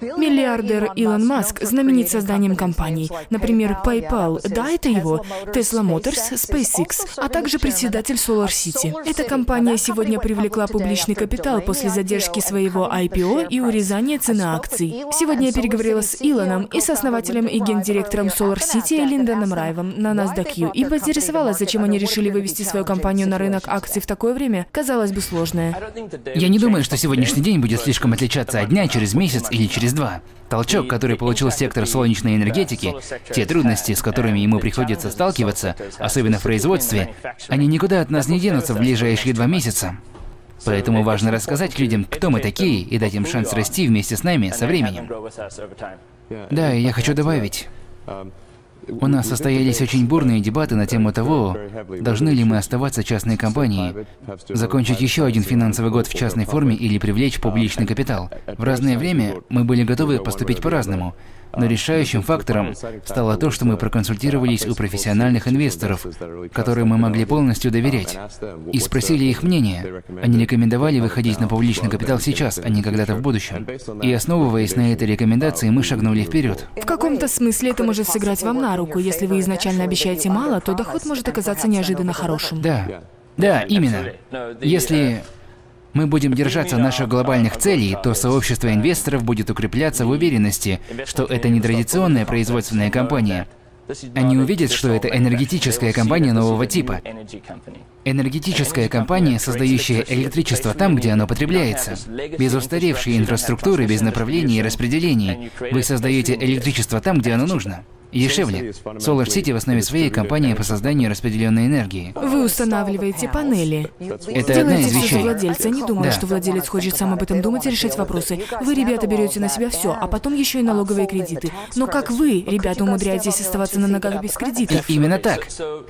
Миллиардер Илон Маск знаменит созданием компаний. Например, PayPal, да, это его, Tesla Motors, SpaceX, а также председатель Solar City. Эта компания сегодня привлекла публичный капитал после задержки своего IPO и урезания цены акций. Сегодня я переговорила с Илоном и с основателем и гендиректором Solar City Линдоном Райвом на NASDAQ и поинтересовалась, зачем они решили вывести свою компанию на рынок акций в такое время, казалось бы, сложное. Я не думаю, что сегодняшний день будет слишком отличаться от дня через месяц или через через два. Толчок, который получил сектор солнечной энергетики, те трудности, с которыми ему приходится сталкиваться, особенно в производстве, они никуда от нас не денутся в ближайшие два месяца. Поэтому важно рассказать людям, кто мы такие, и дать им шанс расти вместе с нами со временем. Да, и я хочу добавить. У нас состоялись очень бурные дебаты на тему того, должны ли мы оставаться частной компанией, закончить еще один финансовый год в частной форме или привлечь публичный капитал. В разное время мы были готовы поступить по-разному. Но решающим фактором стало то, что мы проконсультировались у профессиональных инвесторов, которым мы могли полностью доверять, и спросили их мнение. Они рекомендовали выходить на публичный капитал сейчас, а не когда-то в будущем. И основываясь на этой рекомендации, мы шагнули вперед. В каком-то смысле это может сыграть вам на руку. Если вы изначально обещаете мало, то доход может оказаться неожиданно хорошим. Да. Да, именно. Если мы будем держаться наших глобальных целей, то сообщество инвесторов будет укрепляться в уверенности, что это не традиционная производственная компания. Они увидят, что это энергетическая компания нового типа. Энергетическая компания, создающая электричество там, где оно потребляется. Без устаревшей инфраструктуры, без направлений и распределений. Вы создаете электричество там, где оно нужно дешевле. Solar City в основе своей компания по созданию распределенной энергии. Вы устанавливаете панели. Это одна из Делаете все вещей. владельца. Не думаю, Да. что владелец хочет сам об этом думать и решать вопросы. Вы, ребята, берете на себя все, а потом еще и налоговые кредиты. Но как вы, ребята, умудряетесь оставаться на ногах без кредитов? Именно так.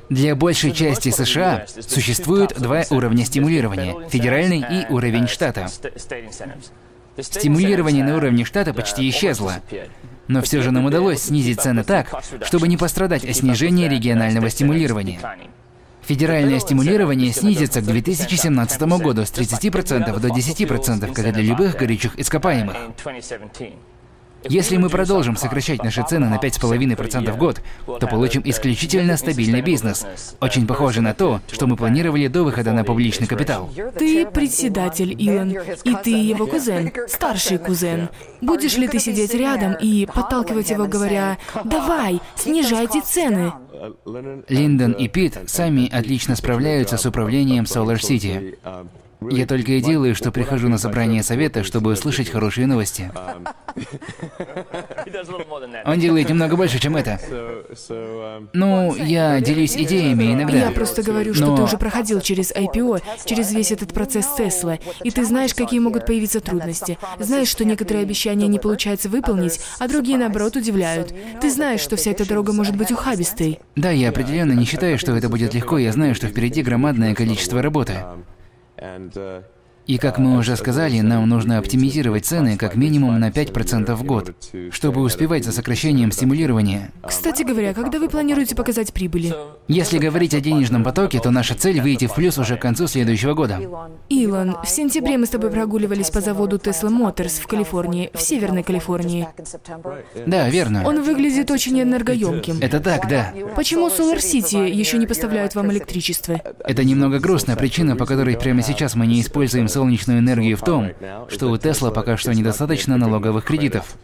Для большей части США существуют два уровня стимулирования – федеральный и уровень штата. Стимулирование на уровне штата почти исчезло. Но все же нам удалось снизить цены так, чтобы не пострадать от снижения регионального стимулирования. Федеральное стимулирование снизится к 2017 году с 30% до 10%, как и для любых горючих ископаемых. Если мы продолжим сокращать наши цены на 5,5% в год, то получим исключительно стабильный бизнес, очень похожий на то, что мы планировали до выхода на публичный капитал. Ты председатель, Илон, и ты его кузен, старший кузен. Будешь ли ты сидеть рядом и подталкивать его, говоря, «Давай, снижайте цены»? Линдон и Пит сами отлично справляются с управлением Solar City. Я только и делаю, что прихожу на собрание совета, чтобы услышать хорошие новости. Он делает немного больше, чем это. Ну, я делюсь идеями иногда. Я просто говорю, что Но- ты уже проходил через IPO, через весь этот процесс Тесла, и ты знаешь, какие могут появиться трудности. Знаешь, что некоторые обещания не получается выполнить, а другие, наоборот, удивляют. Ты знаешь, что вся эта дорога может быть ухабистой. Да, я определенно не считаю, что это будет легко. Я знаю, что впереди громадное количество работы. and uh, И как мы уже сказали, нам нужно оптимизировать цены как минимум на 5% в год, чтобы успевать за сокращением стимулирования. Кстати говоря, когда вы планируете показать прибыли? Если говорить о денежном потоке, то наша цель выйти в плюс уже к концу следующего года. Илон, в сентябре мы с тобой прогуливались по заводу Tesla Motors в Калифорнии, в Северной Калифорнии. Да, верно. Он выглядит очень энергоемким. Это так, да. Почему Solar City еще не поставляют вам электричество? Это немного грустная причина, по которой прямо сейчас мы не используем солнечную энергию в том, что у Тесла пока что недостаточно налоговых кредитов.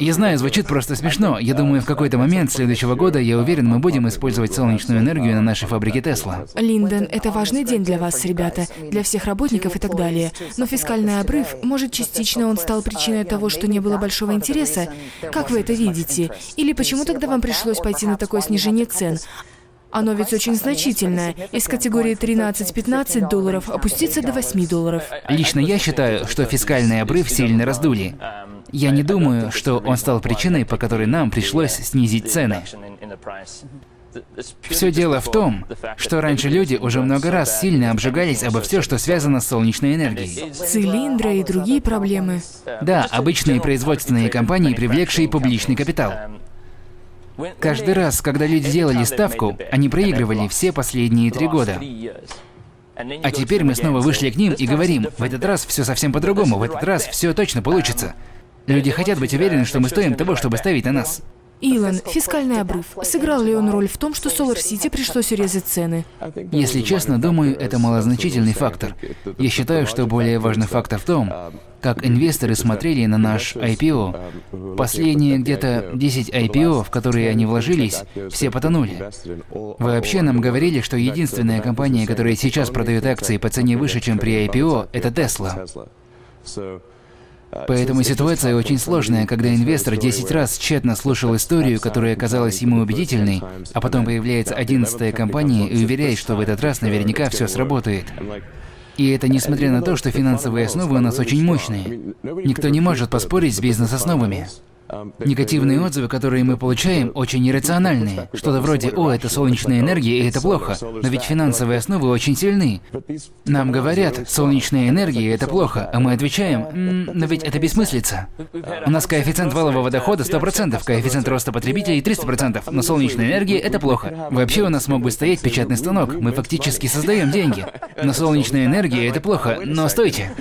Я знаю, звучит просто смешно. Я думаю, в какой-то момент следующего года, я уверен, мы будем использовать солнечную энергию на нашей фабрике Тесла. Линдон, это важный день для вас, ребята, для всех работников и так далее. Но фискальный обрыв, может, частично он стал причиной того, что не было большого интереса. Как вы это видите? Или почему тогда вам пришлось пойти на такое снижение цен? Оно ведь очень значительное. Из категории 13-15 долларов опуститься до 8 долларов. Лично я считаю, что фискальный обрыв сильно раздули. Я не думаю, что он стал причиной, по которой нам пришлось снизить цены. Все дело в том, что раньше люди уже много раз сильно обжигались обо все, что связано с солнечной энергией. Цилиндра и другие проблемы. Да, обычные производственные компании, привлекшие публичный капитал. Каждый раз, когда люди делали ставку, они проигрывали все последние три года. А теперь мы снова вышли к ним и говорим, в этот раз все совсем по-другому, в этот раз все точно получится. Люди хотят быть уверены, что мы стоим того, чтобы ставить на нас. Илон, фискальный обрыв. Сыграл ли он роль в том, что Solar City пришлось урезать цены? Если честно, думаю, это малозначительный фактор. Я считаю, что более важный фактор в том, как инвесторы смотрели на наш IPO. Последние где-то 10 IPO, в которые они вложились, все потонули. Вообще нам говорили, что единственная компания, которая сейчас продает акции по цене выше, чем при IPO, это Tesla. Поэтому ситуация очень сложная, когда инвестор 10 раз тщетно слушал историю, которая казалась ему убедительной, а потом появляется одиннадцатая компания и уверяет, что в этот раз наверняка все сработает. И это несмотря на то, что финансовые основы у нас очень мощные. Никто не может поспорить с бизнес-основами. Негативные отзывы, которые мы получаем, очень иррациональные. Что-то вроде «О, это солнечная энергия, и это плохо». Но ведь финансовые основы очень сильны. Нам говорят «Солнечная энергия, это плохо», а мы отвечаем «М, «Но ведь это бессмыслица». У нас коэффициент валового дохода 100%, коэффициент роста потребителей 300%, но солнечная энергия – это плохо. Вообще у нас мог бы стоять печатный станок, мы фактически создаем деньги. Но солнечная энергия – это плохо, но стойте.